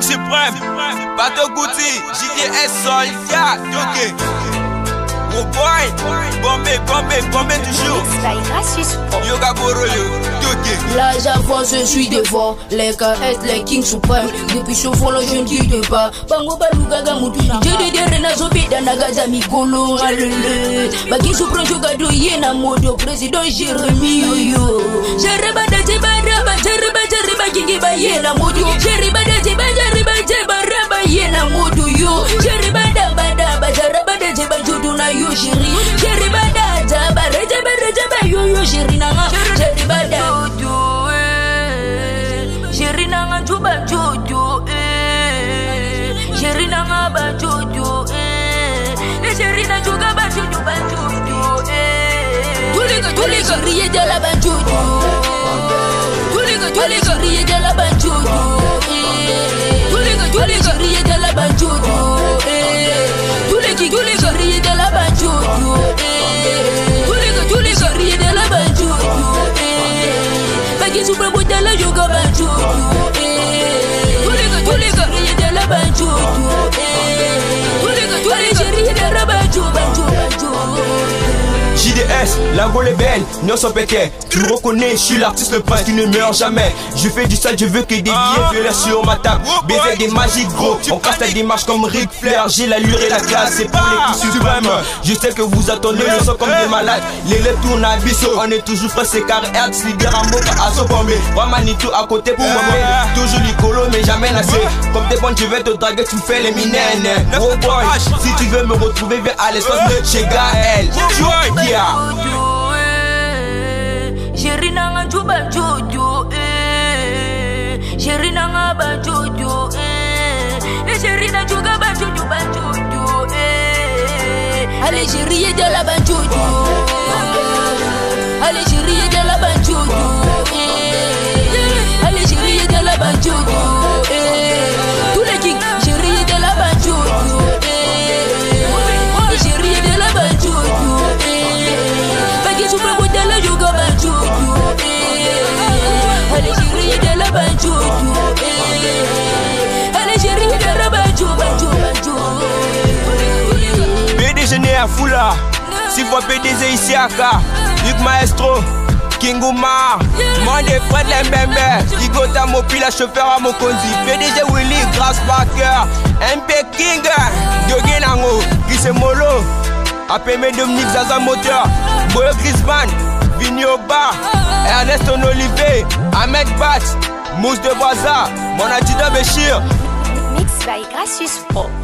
King Supreme, Bateau Goutti, JDS Soldia, ok. Oh boy, Bombay, Bombay, Bombay toujours. Yoga Boro, ok. Là j'avance, je suis devant Les KS, les Kings suprêmes Depuis chauffe le je ne quitte pas Bango balugaga mutu Jede dere na zobe danaga za mikolo Alele Baki suprême jogado ye na modo Président Jérémy Yoyo Jereba da jeba raba Jereba jereba kingi ba ye Chéri na nga juba jojo eh. Chéri na nga ba jojo eh. Eh chéri na juga ba jojo ba jojo eh. Tulika tulika riye jala ba jojo Tulika tulika riye jala ba jojo eh Tulika tulika riye jala ba jojo eh. Tuliki tulika riye jala ba jojo eh. Tulika tulika riye jala ba jojo eh. Bagi super budala juga ba jojo JDS, la gueule est belle, non sans péquet. Tu reconnais, je suis l'artiste le prince qui ne meurt jamais. Je fais du sale, je veux que des billets violets sur ma table. Baiser des magiques gros, on casse la démarche comme Ric Flair. J'ai l'allure et la classe, c'est pour les plus suprêmes. Je sais que vous attendez le son comme des malades. Les lèvres tournent à bisso, on est toujours frais, c'est car Hertz, leader à Moka, à Sopombe. Wamanito à côté pour moi, toujours licolo, mais jamais nassé. Comme t'es bonne, je vais te draguer, tu me fais les minen. Oh boy, si tu veux me retrouver, viens à l'espace de chez Gaël. Yeah. yeah. Sheri nanga juba jojo eh Sheri nanga ba jojo eh Sheri na juga ba jojo ba jojo eh Ale sheri ye de la ba jojo Ale sheri ye de la ba jojo eh Bagi super budala juga ba jojo eh Allez chéri ye jala ba jojo eh Allez chéri ye jala ba jojo ba jojo PDG né à ici à Luc Maestro, King Umar, Mandé Fred Lembembe, Igota Mopila, chauffeur à Mokonzi, PDG Willy, Grass Parker, MP King, Diogen Ango, Chris Molo, APM Dominique Zaza Moteur, Boyo Grisman, Vigno Bar, Ernest Olivier, Ahmed Bat, Mousse de Boisa, mon Béchir, Mix by Gracious Pro.